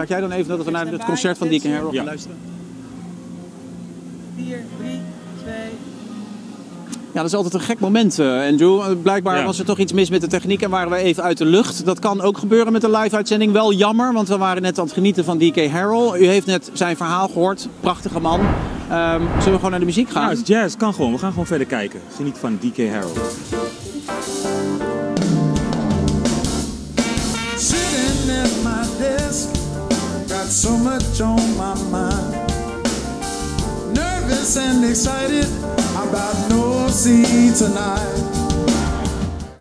Gaat jij dan even dat we naar het concert van Deacon Harold Ja. gaan luisteren? 4, 3, 2. Ja, dat is altijd een gek moment, eh, Andrew. Eh, Blijkbaar Ja. was er toch iets mis met de techniek en waren we even uit de lucht. Dat kan ook gebeuren met een live-uitzending. Wel jammer, want we waren net aan het genieten van DK Harrell. U heeft net zijn verhaal gehoord. Prachtige man. Ehm, zullen we gewoon naar de muziek gaan? Ja, het is jazz kan gewoon. We gaan gewoon verder kijken. Geniet van DK Harold. Sitting at my desk, got so much on my mind. Nervous and excited about no see tonight.